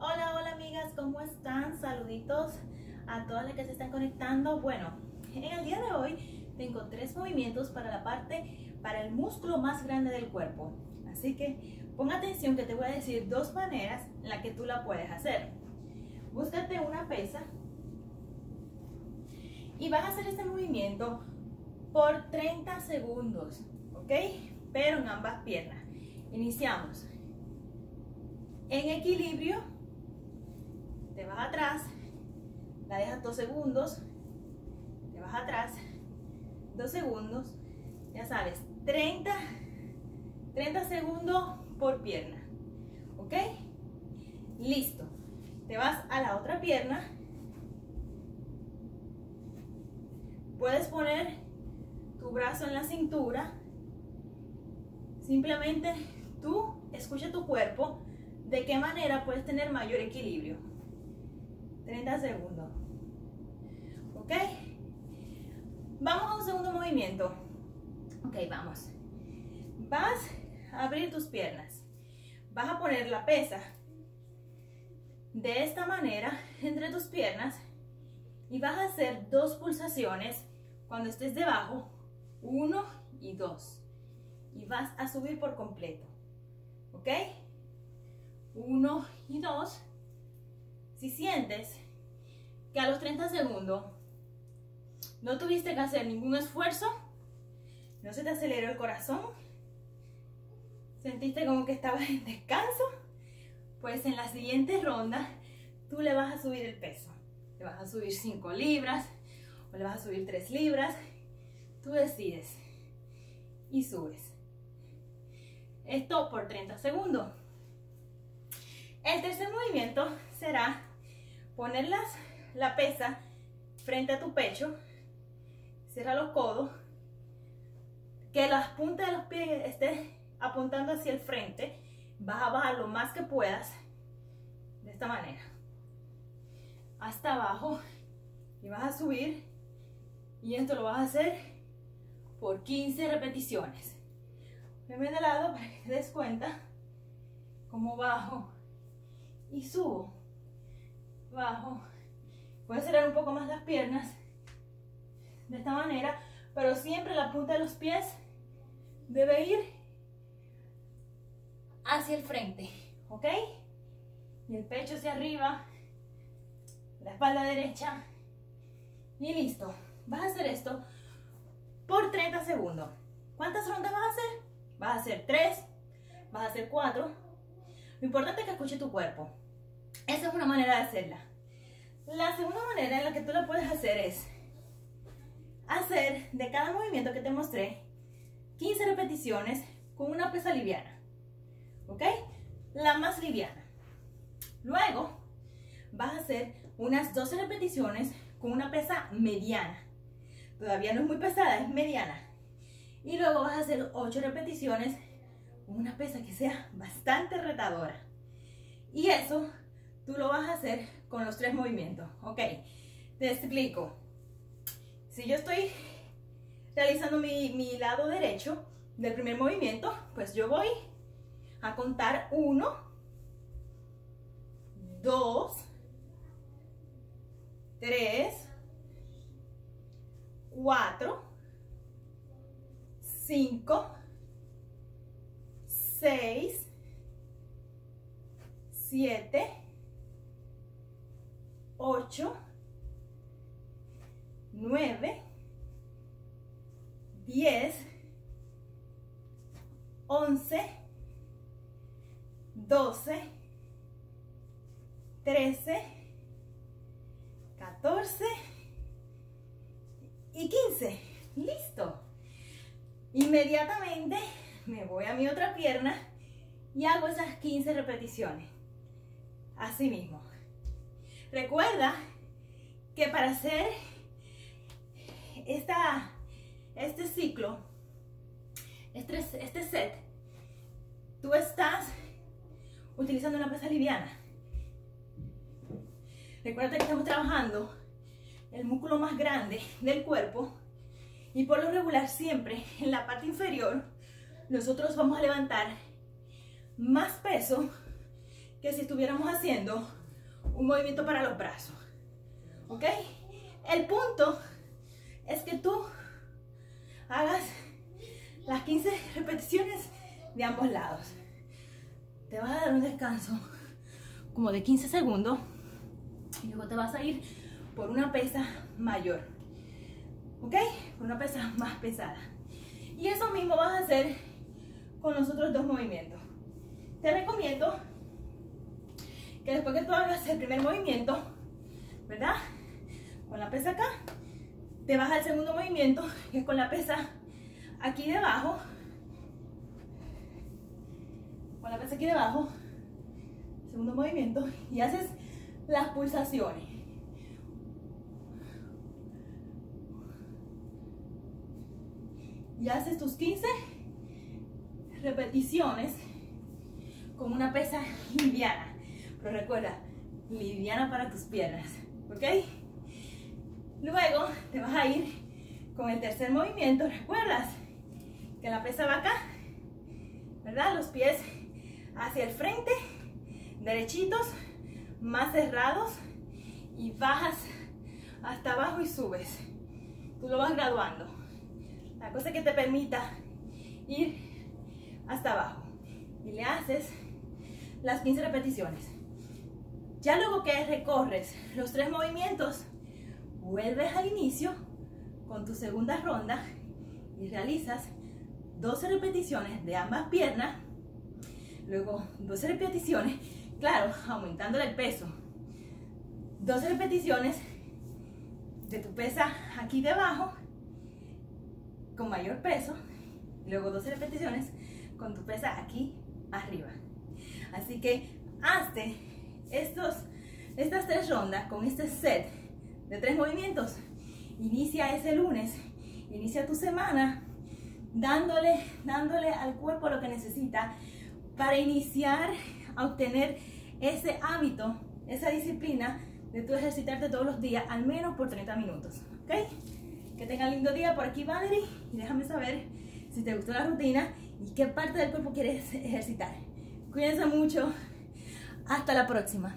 Hola, hola amigas, ¿cómo están? Saluditos a todas las que se están conectando. Bueno, en el día de hoy tengo tres movimientos para la parte, para el músculo más grande del cuerpo. Así que pon atención que te voy a decir dos maneras en las que tú la puedes hacer. Búscate una pesa y vas a hacer este movimiento por 30 segundos, ¿ok? Pero en ambas piernas. Iniciamos. En equilibrio, te vas atrás, la dejas dos segundos, te vas atrás, dos segundos, ya sabes, 30, 30 segundos por pierna, ¿ok? Listo. Te vas a la otra pierna. Puedes poner tu brazo en la cintura. Simplemente tú escucha tu cuerpo de qué manera puedes tener mayor equilibrio. 30 segundos. ¿Ok? Vamos a un segundo movimiento. Ok, vamos. Vas a abrir tus piernas. Vas a poner la pesa de esta manera entre tus piernas y vas a hacer dos pulsaciones cuando estés debajo, uno y dos. Y vas a subir por completo. ¿Ok? Uno y dos. Si sientes que a los 30 segundos no tuviste que hacer ningún esfuerzo, no se te aceleró el corazón, sentiste como que estabas en descanso, pues en la siguiente ronda tú le vas a subir el peso. Le vas a subir 5 libras o le vas a subir 3 libras. Tú decides y subes. Esto por 30 segundos. El tercer movimiento será poner la pesa frente a tu pecho, cierra los codos, que las puntas de los pies estén apuntando hacia el frente, vas a bajar lo más que puedas, de esta manera, hasta abajo, y vas a subir, y esto lo vas a hacer por 15 repeticiones. Veme de lado para que te des cuenta cómo bajo y subo, bajo. Puedes cerrar un poco más las piernas de esta manera, pero siempre la punta de los pies debe ir hacia el frente, ¿ok? Y el pecho hacia arriba, la espalda derecha y listo. Vas a hacer esto por 30 segundos. ¿Cuántas rondas vas a hacer? Vas a hacer 3, vas a hacer 4. Lo importante es que escuche tu cuerpo. Esa es una manera de hacerla. La segunda manera en la que tú la puedes hacer es hacer de cada movimiento que te mostré 15 repeticiones con una pesa liviana. ¿Ok? La más liviana. Luego vas a hacer unas 12 repeticiones con una pesa mediana. Todavía no es muy pesada, es mediana. Y luego vas a hacer 8 repeticiones con una pesa que sea bastante retadora. Y eso tú lo vas a hacer con los tres movimientos. Ok, te explico. Si yo estoy realizando mi, mi lado derecho del primer movimiento, pues yo voy a contar 1, 2, 3, 4, 5, 6, 7, 8, 9, 10, 11, 12, 13, 14 y 15. Listo. Inmediatamente me voy a mi otra pierna y hago esas 15 repeticiones. Así mismo. Recuerda que para hacer esta, este ciclo, este, este set, tú estás utilizando una pesa liviana. Recuerda que estamos trabajando el músculo más grande del cuerpo y por lo regular siempre en la parte inferior nosotros vamos a levantar más peso que si estuviéramos haciendo un movimiento para los brazos. ¿Ok? El punto es que tú hagas las 15 repeticiones de ambos lados. Te vas a dar un descanso como de 15 segundos y luego te vas a ir por una pesa mayor. ¿Ok? Una pesa más pesada. Y eso mismo vas a hacer con los otros dos movimientos. Te recomiendo que después que tú hagas el primer movimiento, ¿verdad? Con la pesa acá, te vas al segundo movimiento, que es con la pesa aquí debajo. Con la pesa aquí debajo. Segundo movimiento. Y haces las pulsaciones. Y haces tus 15 repeticiones con una pesa liviana. Pero recuerda, liviana para tus piernas. ¿Ok? Luego te vas a ir con el tercer movimiento. ¿Recuerdas? Que la pesa va acá. ¿Verdad? Los pies hacia el frente. Derechitos. Más cerrados. Y bajas hasta abajo y subes. Tú lo vas graduando. La cosa que te permita ir hasta abajo. Y le haces las 15 repeticiones. Ya luego que recorres los tres movimientos, vuelves al inicio con tu segunda ronda y realizas 12 repeticiones de ambas piernas. Luego 12 repeticiones, claro, aumentando el peso. 12 repeticiones de tu pesa aquí debajo con mayor peso. Luego 12 repeticiones con tu pesa aquí arriba. Así que hazte estos, estas tres rondas con este set de tres movimientos. Inicia ese lunes, inicia tu semana dándole, dándole al cuerpo lo que necesita para iniciar a obtener ese hábito, esa disciplina de tu ejercitarte todos los días, al menos por 30 minutos. ¿Ok? Que tengan lindo día por aquí, Valerie, y déjame saber si te gustó la rutina y qué parte del cuerpo quieres ejercitar. Cuídense mucho. Hasta la próxima.